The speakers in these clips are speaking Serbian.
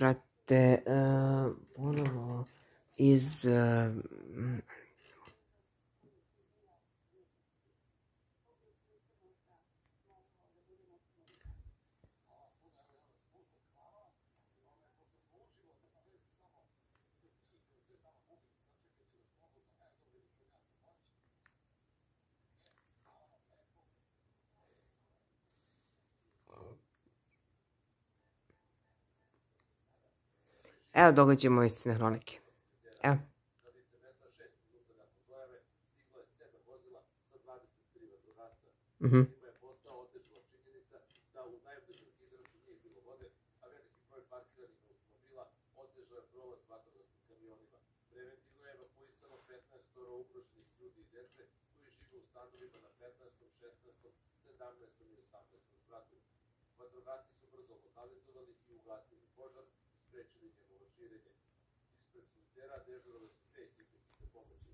Pratte Polovo is Evo događamo istine hronike. Evo. Mhm. Vatrogasci su brzo i ugasili požar. Ispred sunitera dežurale su ekipe hitne pomoći.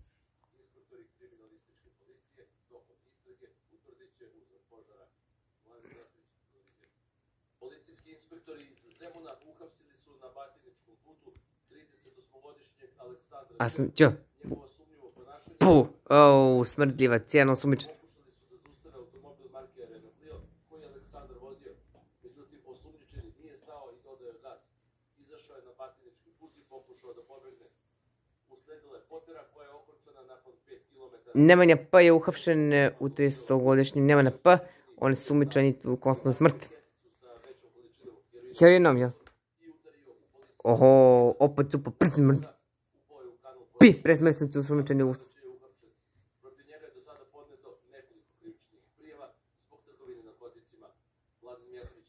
Instruktori kriminalističke policije tokom istrage utvrdit će uzrok požara. Policijski inspektori iz Zemuna uhapsili su na Batiničkom putu 38-godišnjeg Aleksandra A sam, čo? njegovo sumnjivo ponašanje Puh, o, smrdljiva cijena pokušali su da automobil marke Renault Clio koji je Aleksandar vozio. Međutim, nije stao i dodao je gas izašao je na batinički put i pokušao da pobegne. Usledila je potera koja je okončana nakon 5 km. Nemanja P je uhapšen e, u 30-godišnjem Nemanja P. On je sumičan i u konstantno smrt. Herinom, jel? Oho, opet cupa, prd, mrd. Pi, presmestnicu sumičan i u Vladimir Jeftović